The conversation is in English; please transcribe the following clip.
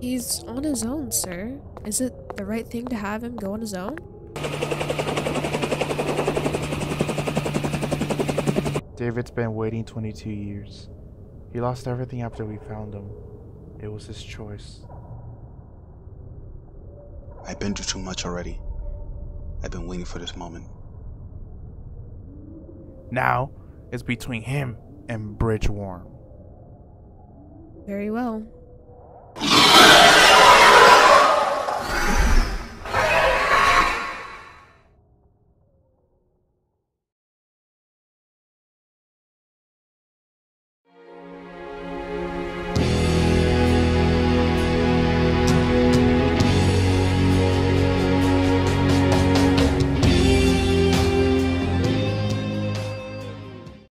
He's on his own, sir. Is it the right thing to have him go on his own? David's been waiting 22 years. He lost everything after we found him. It was his choice. I've been through too much already. I've been waiting for this moment. Now, it's between him and Bridge Bridgeworm. Very well.